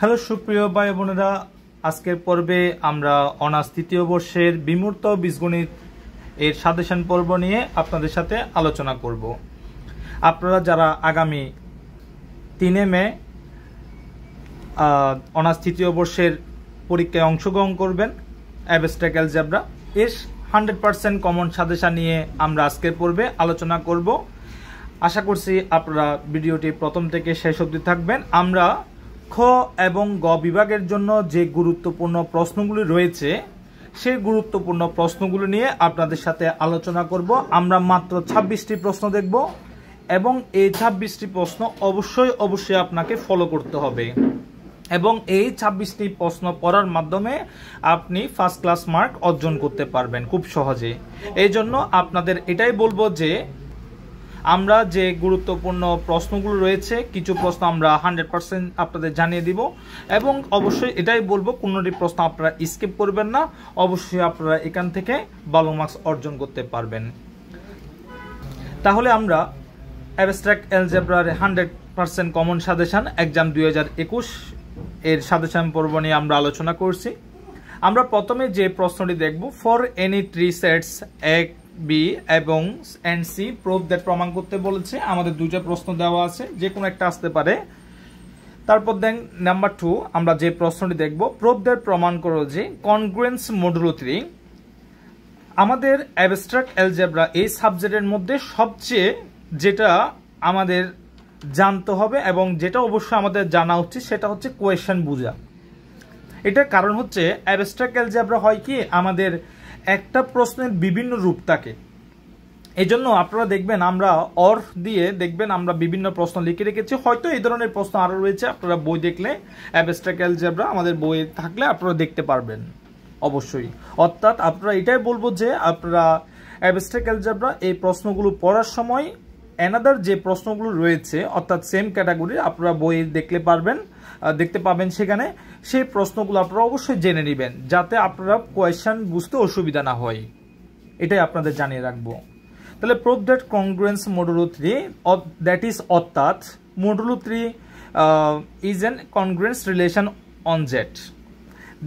Hello, সুপ্রিয় ভাই বোনেরা। আজকের পর্বে আমরা অনার্স তৃতীয় বর্ষের বিমূর্ত বীজগণিত এর সাজেশন পর্ব নিয়ে আপনাদের সাথে আলোচনা করব। আপনারা যারা আগামী তিনে মে অনার্স তৃতীয় বর্ষের পরীক্ষায় অংশগ্রহণ করবেন অ্যাবেস্ট্রাক অ্যালজেব্রা। এর হান্ড্রেড পার্সেন্ট কমন সাদেশা নিয়ে আমরা আজকের পর্বে আলোচনা করব। আশা করছি আপনারা ভিডিওটি প্রথম থেকে শেষ অবধি থাকবেন। আমরা খ এবং গ বিভাগের জন্য যে গুরুত্বপূর্ণ প্রশ্নগুলি রয়েছে, সেই গুরুত্বপূর্ণ প্রশ্নগুলো নিয়ে আপনাদের সাথে আলোচনা করব। আমরা মাত্র ছাব্বিশটি প্রশ্ন দেখব এবং এই ছাব্বিশটি প্রশ্ন অবশ্যই অবশ্যই আপনাকে ফলো করতে হবে। এবং এই ছাব্বিশটি প্রশ্ন পড়ার মাধ্যমে আপনি ফার্স্ট ক্লাস মার্ক অর্জন করতে পারবেন খুব সহজে। এই জন্য আপনাদের এটাই বলব যে আমরা যে গুরুত্বপূর্ণ প্রশ্নগুলো রয়েছে, কিছু প্রশ্ন আমরা হান্ড্রেড পার্সেন্ট আপনাদের জানিয়ে দিব এবং অবশ্যই এটাই বলব, কোনোটি প্রশ্ন আপনারা স্কিপ করবেন না, অবশ্যই আপনারা এখান থেকে ভালো মার্কস অর্জন করতে পারবেন। তাহলে আমরা abstract অ্যালজেব্রার hundred percent common suggestion exam দুই হাজার একুশ এর সাজেশন পর্ব নিয়ে আমরা আলোচনা করছি। আমরা প্রথমে যে প্রশ্নটি দেখব ফর এনি থ্রি সেটস এক বি এবং এন্ড সি প্রুফ দ্যাট প্রমাণ করতে বলেছে। আমাদের দুইটা প্রশ্ন দেওয়া আছে যে কোনো একটা আসতে পারে। তারপর দেন নাম্বার টু আমরা যে প্রশ্নটি দেখব প্রুফ দ্যাট প্রমাণ করো যে কনগ্রেন্স মডুলো থ্রি আমাদের অ্যাবস্ট্রাক্ট অ্যালজেব্রা এই সাবজেক্টের মধ্যে সবচেয়ে যেটা আমাদের জানতে হবে এবং যেটা অবশ্যই আমাদের জানা উচিত, সেটা হচ্ছে কোয়েশন বোঝা। এটার কারণ হচ্ছে অ্যাবস্ট্রাক্ট অ্যালজেব্রা হয় কি? আমাদের একটা প্রশ্নের বিভিন্ন রূপ থাকে। এই জন্য আপনারা দেখবেন আমরা অর দিয়ে দেখবেন আমরা বিভিন্ন প্রশ্ন লিখে রেখেছি। হয়তো এই ধরনের প্রশ্ন আরও রয়েছে, আপনারা বই দেখলে অ্যাবস্ট্রাক্ট অ্যালজেব্রা আমাদের বইয়ে থাকলে আপনারা দেখতে পারবেন, অবশ্যই। অর্থাৎ আপনারা এটাই বলব যে আপনারা অ্যাবস্ট্রাক্ট অ্যালজেব্রা এই প্রশ্নগুলো পড়ার সময় অ্যানাদার যে প্রশ্নগুলো রয়েছে অর্থাৎ সেম ক্যাটাগরির আপনারা বই দেখলে পারবেন দেখতে পাবেন সেখানে। সেই প্রশ্নগুলো আপনারা অবশ্যই জেনে নেবেন যাতে আপনারা কোয়েশ্চেন বুঝতে অসুবিধা না হয়। এটাই আপনাদের জানিয়ে রাখব। তাহলে prove that congruence modulo three that is অর্থাৎ modulo three is an congruence relation on Z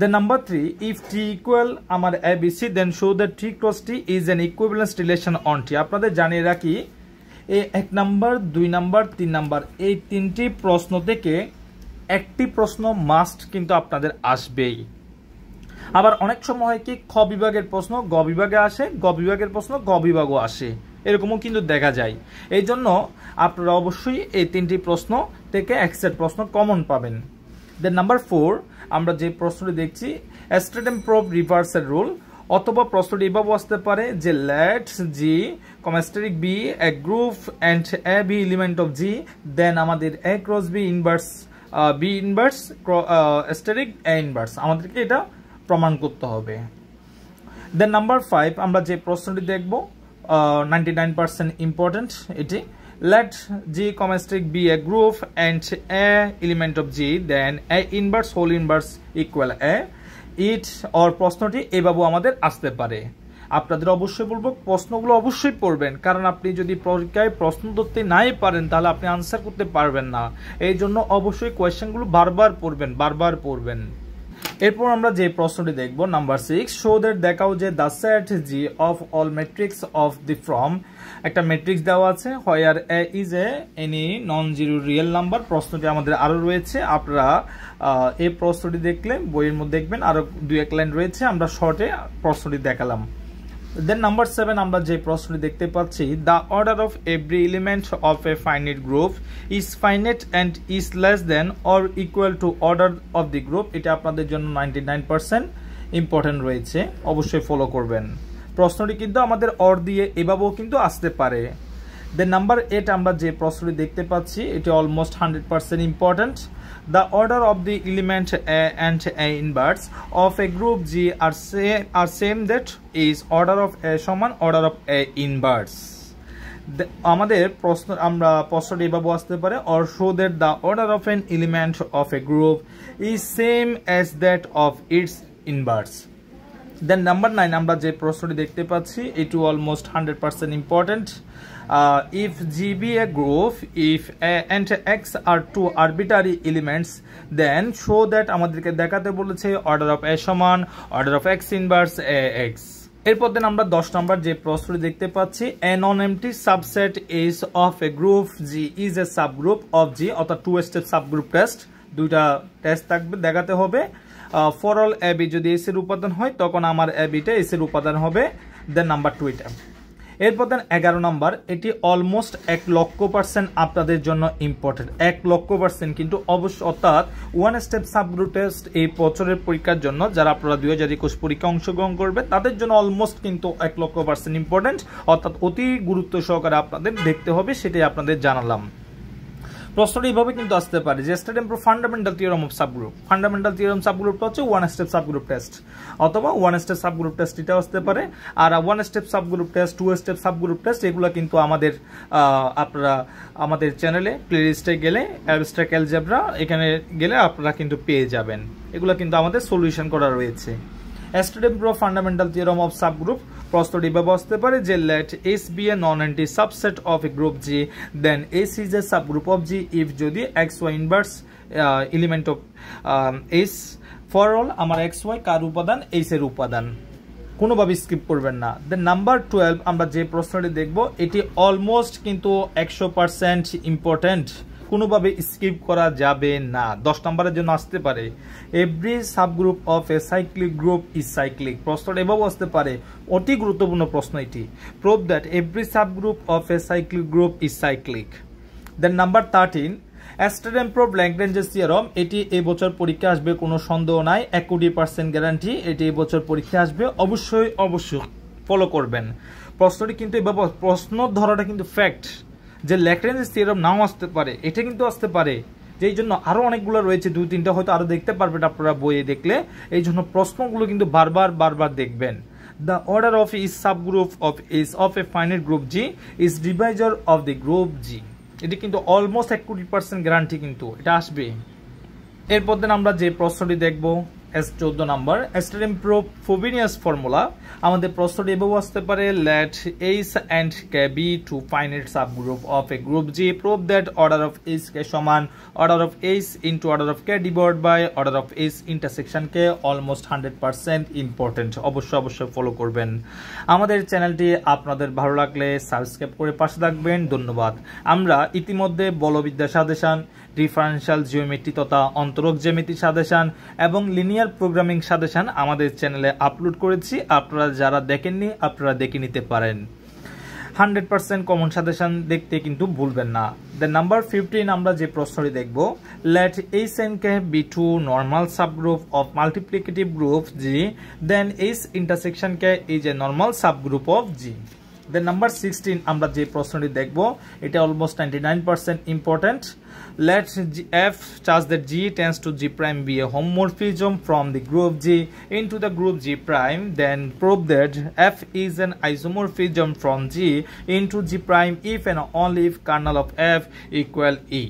The number three, if t equal আমার ABC, then show that t cross t is an equivalence relation on t. আপনাদের জানিয়ে রাখি এই এক number, দুই number, তিন number, এই তিনটি প্রশ্ন থেকে একটি প্রশ্ন মাস্ট কিন্তু আপনাদের আসবেই। আবার অনেক সময় হয় কি, খ বিভাগের প্রশ্ন গ বিভাগে আসে, গ বিভাগের প্রশ্ন গ বিভাগও আসে। এরকমও কিন্তু দেখা যায়। এই জন্য আপনারা অবশ্যই এই তিনটি প্রশ্ন থেকে এক সেট প্রশ্ন কমন পাবেন। দেন নাম্বার ফোর আমরা যে প্রশ্নটি দেখছি স্টেডিয়াম প্রব রিভার্সের রুল অথবা প্রশ্নটি এভাবে আসতে পারে যে let G, comma asterisk be a group and a b element of G, then আমাদের a cross b inverse b inverse asterisk a inverse. আমাদেরকে এটা প্রমাণ করতে হবে। দেন নাম্বার ফাইভ, আমরা যে প্রশ্নটি দেখব নাইনটি নাইন পার্সেন্ট ইম্পর্টেন্ট এটি। let g commastic be a group and a element of g then a inverse whole inverse equal a it or প্রশ্নটি এভাবেও আমাদের আসতে পারে। আপনাদের অবশ্যই বলব, প্রশ্নগুলো অবশ্যই পড়বেন, কারণ আপনি যদি পরীক্ষায় প্রশ্ন ধরতে নাই পারেন, তাহলে আপনি আনসার করতে পারবেন না। এই জন্য অবশ্যই কোয়েশ্চেনগুলো বারবার পড়বেন বারবার পড়বেন। এরপর আমরা যে প্রশ্নটি দেখব নাম্বার সিক্স শো দ্যাট দেখাও যে the G of all matrix of the from একটা ম্যাট্রিক্স দেওয়া আছে where a is a any non zero real number প্রশ্নটি আমাদের আরও রয়েছে, আপনারা এই প্রশ্নটি দেখলে, বইয়ের মধ্যে দেখবেন আরও দু এক লাইন রয়েছে, আমরা শর্টে প্রশ্নটি দেখালাম। দেন নাম্বার সেভেন আমরা যে প্রশ্নটি দেখতে পাচ্ছি the order of every element of a finite group is finite and is less than or equal to order of the group এটা আপনাদের জন্য নাইনটি নাইন পার্সেন্ট ইম্পর্টেন্ট রয়েছে। অবশ্যই ফলো করবেন। প্রশ্নটি কিন্তু আমাদের অর দিয়ে এভাবেও কিন্তু আসতে পারে। দেন নাম্বার এট আমরা যে প্রশ্নটি দেখতে পাচ্ছি, এটি almost hundred percent important the order of the element and inverse of a group G are say are same that is order of a সমান অর্ডার অফ এ ইনভার্টস আমাদের প্রশ্ন, আমরা প্রশ্নটি এভাবে আসতে পারে or show that the order of an element of a group is same as that of its inverse then number nine আমরা যে প্রশ্নটি দেখতে পাচ্ছি it almost hundred percent important important if G be a group, if a and X are two arbitrary elements, then show that আমাদেরকে দেখাতে বলেছে order of এ সমান order of x inverse a x এরপর দেন আমরা দশ নম্বর যে প্রশ্নটি দেখতে পাচ্ছি a non empty subset is of a group G is a subgroup of G অর্থাৎ টু স্টেপ সাবগ্রুপ টেস্ট দুইটা টেস্ট থাকবে, দেখাতে হবে। ফর অল এবি যদি এস এর উপাদান হয়, তখন আমার এবিটা এর উপাদান হবে দেন নাম্বার টু এটা। এরপর দেন এগারো নম্বর, এটি অলমোস্ট এক লক্ষ পার্সেন্ট আপনাদের জন্য ইম্পর্টেন্ট এক লক্ষ পার্সেন্ট কিন্তু অবশ্য অর্থাৎ ওয়ান স্টেপ সাবগ্রুপ টেস্ট এই বছরের পরীক্ষার জন্য যারা আপনারা দুই হাজার একুশ পরীক্ষা অংশগ্রহণ করবে তাদের জন্য অলমোস্ট কিন্তু এক লক্ষ পার্সেন্ট ইম্পর্টেন্ট অর্থাৎ অতি গুরুত্ব সহকারে আপনাদের দেখতে হবে, সেটাই আপনাদের জানালাম। প্রশ্নটা এইভাবে কিন্তু আসতে পারে যে state and prove fundamental theorem of subgroup. Fundamental theorem সাবগ্রুপটা হচ্ছে ওয়ান স্টেপ সাবগ্রুপ টেস্ট অথবা ওয়ান স্টেপ সাবগ্রুপ টেস্ট এটা আসতে পারে। আর one step subgroup test two step subgroup test এগুলো কিন্তু আমাদের আপনারা আমাদের চ্যানেলে প্লেলিস্টে গেলে অ্যাবস্ট্রাক অ্যালজেব্রা এখানে গেলে আপনারা কিন্তু পেয়ে যাবেন। এগুলো কিন্তু আমাদের সলিউশন করা রয়েছে। State and prove fundamental theorem of subgroup. প্রশ্নটি আসতে পারে যে let S be a non empty subset of a group G then S is a subgroup of G if যদি x y inverse element of S for all আমার x Y কার উপাদান? S এর উপাদান। কোনোভাবে স্কিপ করবেন না। দেন number twelve আমরা যে প্রশ্নটি দেখব, এটি অলমোস্ট কিন্তু একশো পার্সেন্ট ইম্পর্টেন্ট কোনোভাবে স্কিপ করা যাবে না। দশ নম্বরের জন্য আসতে পারে every subgroup of a cyclic group is cyclic প্রশ্নটা এভাবে আসতে পারে, অতি গুরুত্বপূর্ণ প্রশ্ন এটি। Prove that every subgroup of a cyclic group is cyclic then number thirteen state and prove ল্যাংরেঞ্জের theorem এটি এই বছর পরীক্ষা আসবে, কোনো সন্দেহ নাই এক কোটি পার্সেন্ট গ্যারান্টি এটি এই বছর পরীক্ষা আসবে, অবশ্যই অবশ্যই ফলো করবেন। প্রশ্নটি কিন্তু এভাবে, প্রশ্ন ধরাটা কিন্তু ফ্যাক্ট যে ল্যাকরেঞ্জের সিরাম নাও আসতে পারে, এটা কিন্তু আসতে পারে। যেই জন্য আরও অনেকগুলো রয়েছে, দুই তিনটা হয়তো আরও দেখতে পারবেন আপনারা বইয়ে দেখলে। এই জন্য প্রশ্নগুলো কিন্তু বারবার বারবার দেখবেন। The order of each subgroup of each of a final group G is divisor of the group G এটি কিন্তু অলমোস্ট এক কোটি পার্সেন্ট গ্যারান্টি কিন্তু, এটা আসবে। এরপর দেন আমরা যে প্রশ্নটি দেখব। এস চোদ্দ number state and prove Frobenius formula আমাদের প্রশ্নটি এভাবে আসতে পারে let H and K be two finite subgroup of a group G prove that order of H K সমান order of H into order of K divide by order of H intersection K almost hundred percent important অবশ্যই অবশ্যই follow করবেন। আমাদের চ্যানেলটি আপনাদের ভালো লাগলে subscribe করে পাশে থাকবেন। ধন্যবাদ। আমরা ইতিমধ্যে বলবিদ্যা সাজেশন ডিফারেন্সিয়াল জিওমেট্রি তথা অন্তরক জ্যামিতি সাজেশন এবং লিনিয়ার প্রোগ্রামিং সাজেশন আমাদের চ্যানেলে আপলোড করেছি। আপনারা যারা দেখেননি, আপনারা দেখে নিতে পারেন। হান্ড্রেড পার্সেন্ট কমন সাজেশন দেখতে কিন্তু ভুলবেন না। দেন নাম্বার ফিফটিন আমরা যে প্রশ্নটি দেখব let H and K be two normal subgroup of multiplicative group G then H intersection K is a normal subgroup of G then number sixteen আমরা যে প্রশ্নটি দেখব, এটা almost ninety nine percent important let's G f charge that G tends to G prime be a homomorphism from the group G in to the group G prime then prove that f is an isomorphism from G in to G prime if and only if kernel of f equal e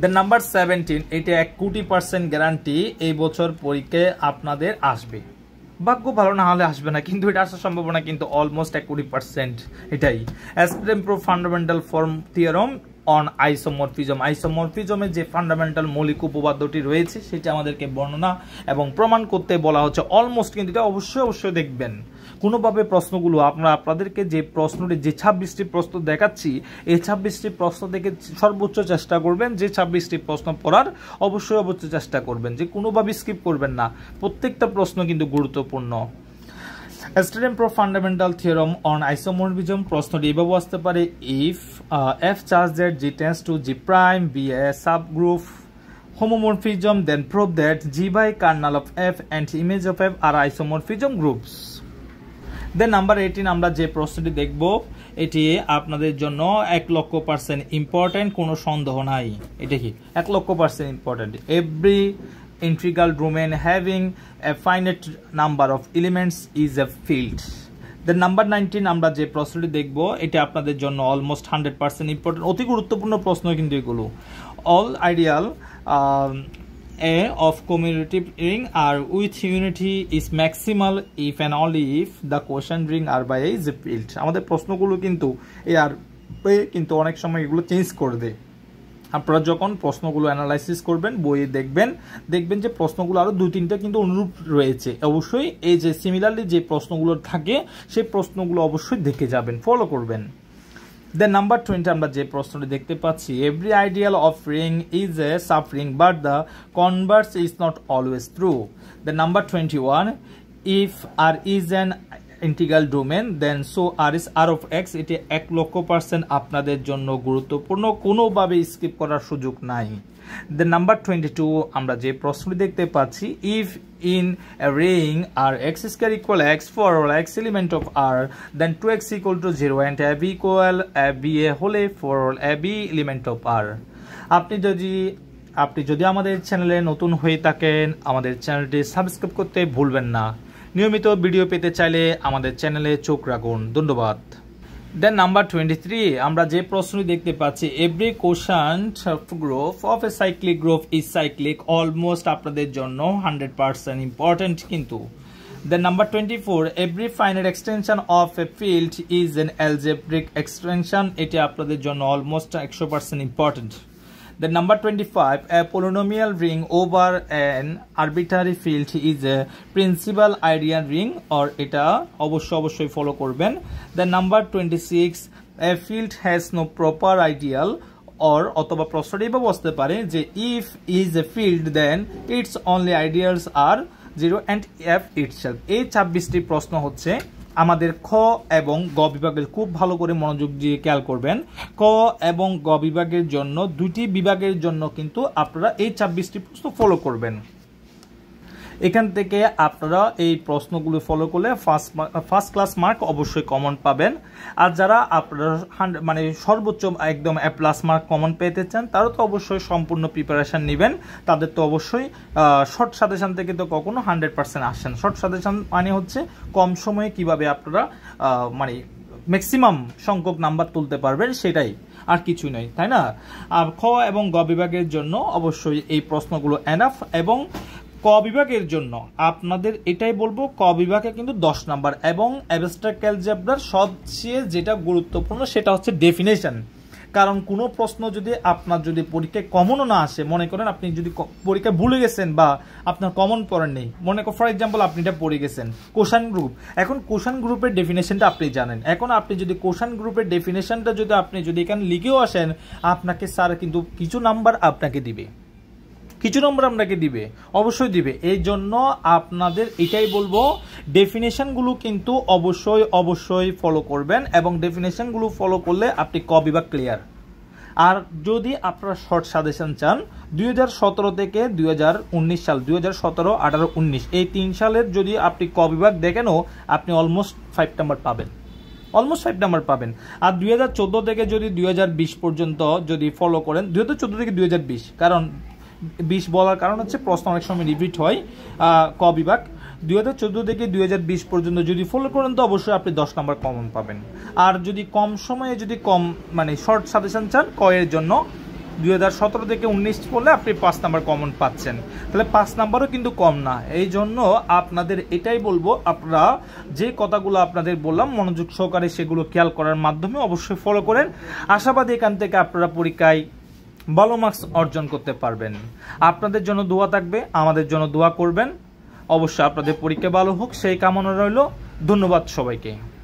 then number seventeen এটা এক কোটি percent guarantee এই বছর পরীক্ষায় আপনাদের আসবে। ভাগ্য ভালো না হলে আসবে না, কিন্তু এটা আসার সম্ভাবনা কিন্তু অলমোস্ট এক কুড়ি পার্সেন্ট এটাই অ্যাসপ্রেম prove fundamental form theorem on isomorphism আইসোমরফিজমের যে ফান্ডামেন্টাল মৌলিক উপপাদ্যটি রয়েছে, সেটি আমাদেরকে বর্ণনা এবং প্রমাণ করতে বলা হচ্ছে। অলমোস্ট কিন্তু এটা অবশ্যই অবশ্যই দেখবেন। কোনোভাবে প্রশ্নগুলো আমরা আপনাদেরকে যে প্রশ্নটি, যে ছাব্বিশটি প্রশ্ন দেখাচ্ছি, এই ছাব্বিশটি প্রশ্ন থেকে সর্বোচ্চ চেষ্টা করবেন, যে ছাব্বিশটি প্রশ্ন পড়ার অবশ্যই অবশ্যই চেষ্টা করবেন, যে কোনোভাবে স্কিপ করবেন না প্রত্যেকটা প্রশ্ন কিন্তু গুরুত্বপূর্ণ state and prove fundamental theorem on isomorphism প্রশ্নটি এভাবে আসতে পারে if F charge that G tends to G prime be a subgroup homomorphism, then prove that G by kernel of F and image of F are isomorphism groups. Then number eighteen আমরা যে প্রশ্নটি দেখব, এটি আপনাদের জন্য এক লক্ষ percent important কোনো সন্দেহ নাই। এটা কি? এক lakh percent important every integral domain having a finite number of elements is a field. Then number nineteen আমরা যে প্রশ্নটি দেখব, এটা আপনাদের জন্য অলমোস্ট হান্ড্রেড পার্সেন্ট ইম্পর্টেন্ট অতি গুরুত্বপূর্ণ প্রশ্ন কিন্তু এগুলো। All ideal A of commutative ring are with unity is maximal if and only if the quotient ring are by a field আমাদের প্রশ্নগুলো কিন্তু এই আর কিন্তু অনেক সময় এগুলো চেঞ্জ করে দেয়। আপনারা যখন প্রশ্নগুলো অ্যানালাইসিস করবেন, বইয়ে দেখবেন দেখবেন যে প্রশ্নগুলো আরও দুই তিনটা কিন্তু অনুরূপ রয়েছে। অবশ্যই এই যে সিমিলারলি যে প্রশ্নগুলো থাকে, সেই প্রশ্নগুলো অবশ্যই দেখে যাবেন ফলো করবেন। দেন নাম্বার টোয়েন্টি আমরা যে প্রশ্নটি দেখতে পাচ্ছি every ideal of ring is a subring but the converse is not always true then number twenty one if R is an integral domain then so R is R of x এটি এক লক্ষ percent আপনাদের জন্য গুরুত্বপূর্ণ, কোনোভাবে skip করার সুযোগ নাই। দ্য নাম্বার টোয়েন্টি টু আমরা যে প্রশ্নটি দেখতে পাচ্ছি if in ring R x square equal x for all x element of R then two x equal to zero and a b equal a b a হলে for all a b element of R আপনি যদি আপনি যদি আমাদের চ্যানেলে নতুন হয়ে থাকেন, আমাদের চ্যানেলটি সাবস্ক্রাইব করতে ভুলবেন না। নিয়মিত ভিডিও পেতে চাইলে আমাদের চ্যানেলে চোখ রাখুন। ধন্যবাদ। দেন নাম্বার টোয়েন্টি থ্রি আমরা যে প্রশ্নটি দেখতে পাচ্ছি every quotient group of a cyclic group is cyclic almost আপনাদের জন্য হান্ড্রেড পার্সেন্ট ইম্পর্টেন্ট কিন্তু। Then number twenty four every final extension of a field is an algebraic extension এটি আপনাদের জন্য অলমোস্ট একশো percent important The number 25, a polynomial ring over an arbitrary field is a principal ideal ring or এটা অবশ্য অবশ্যই follow করবেন The number 26, a field has no proper ideal or অথবা প্রশ্নটি বা বসতে পারে যে if is a field then its only ideals are 0 and f itself এই ছাব্বিশটি প্রশ্ন হচ্ছে আমাদের খ এবং গ বিভাগের খুব ভালো করে মনোযোগ দিয়ে খেয়াল করবেন। ক এবং গ বিভাগের জন্য দুটি বিভাগের জন্য কিন্তু আপনারা এই ছাব্বিশটি প্রশ্ন ফলো করবেন। এখান থেকে আপনারা এই প্রশ্নগুলো ফলো করলে ফার্স্ট ফার্স্ট ক্লাস মার্ক অবশ্যই কমন পাবেন। আর যারা আপনারা মানে সর্বোচ্চ একদম এ প্লাস মার্ক কমন পেতে চান, তারা তো অবশ্যই সম্পূর্ণ প্রিপারেশান নেবেন। তাদের তো অবশ্যই শর্ট সাজেশান থেকে তো কখনো হান্ড্রেড পার্সেন্ট আসেন। শর্ট সাজেশান মানে হচ্ছে কম সময়ে কীভাবে আপনারা মানে ম্যাক্সিমাম সংখ্যক নাম্বার তুলতে পারবেন সেটাই, আর কিছু নয় তাই না? আর খ এবং গ বিভাগের জন্য অবশ্যই এই প্রশ্নগুলো এনাফ এবং ক বিভাগের জন্য। আপনাদের এটাই বলব, ক বিভাগে কিন্তু দশ নাম্বার এবং অ্যাবস্ট্রাক্ট অ্যালজেব্রার সবচেয়ে যেটা গুরুত্বপূর্ণ সেটা হচ্ছে ডেফিনেশন কারণ কোনো প্রশ্ন যদি আপনার যদি পরীক্ষায় কমনও না আসে, মনে করেন আপনি যদি পরীক্ষায় ভুলে গেছেন বা আপনার কমন পড়েন নেই, মনে করেন ফর এক্সাম্পল আপনি এটা পড়ে গেছেন কোশান গ্রুপ এখন কোশান গ্রুপের ডেফিনেশনটা আপনি জানেন। এখন আপনি যদি কোশান গ্রুপের ডেফিনেশনটা যদি আপনি যদি এখানে লিখেও আসেন, আপনাকে স্যার কিন্তু কিছু নাম্বার আপনাকে দিবে। কিছু নম্বর আপনাকে দিবে। অবশ্যই দিবে। এই জন্য আপনাদের এটাই বলব ডেফিনেশনগুলো কিন্তু অবশ্যই অবশ্যই ফলো করবেন এবং ডেফিনেশনগুলো ফলো করলে আপনি ক বিভাগ ক্লিয়ার আর যদি আপনারা শর্ট সাজেশন চান, দুই হাজার সতেরো থেকে দুই হাজার উনিশ সাল, দুই হাজার সতেরো, আঠারো, উনিশ, এই তিন সালের যদি আপনি ক বিভাগ দেখেনও, আপনি অলমোস্ট ফাইভ নাম্বার পাবেন। অলমোস্ট ফাইভ নাম্বার পাবেন। আর দুই হাজার চোদ্দ থেকে যদি দুই হাজার বিশ পর্যন্ত যদি ফলো করেন, দুই হাজার চোদ্দ থেকে দুই হাজার বিশ, কারণ বিশ বলার কারণ হচ্ছে প্রশ্ন অনেক সময় রিপিট হয় ক বিভাগ। দুই হাজার চোদ্দ থেকে দুই হাজার বিশ পর্যন্ত যদি ফলো করেন, তো অবশ্যই আপনি দশ নম্বর কমন পাবেন। আর যদি কম সময়ে যদি কম মানে শর্ট সাজেশন চান, ক এর জন্য, দুই হাজার সতেরো থেকে উনিশ পড়লে আপনি পাঁচ নাম্বার কমন পাচ্ছেন। তাহলে পাঁচ নাম্বারও কিন্তু কম না। এই জন্য আপনাদের এটাই বলব, আপনারা যে কথাগুলো আপনাদের বললাম, মনোযোগ সহকারে সেগুলো খেয়াল করার মাধ্যমে অবশ্যই ফলো করেন। আশাবাদী এখান থেকে আপনারা পরীক্ষায় ভালো মার্কস অর্জন করতে পারবেন। আপনাদের জন্য দোয়া থাকবে, আমাদের জন্য দোয়া করবেন। অবশ্যই আপনাদের পরীক্ষা ভালো হোক, সেই কামনা রইল। ধন্যবাদ সবাইকে।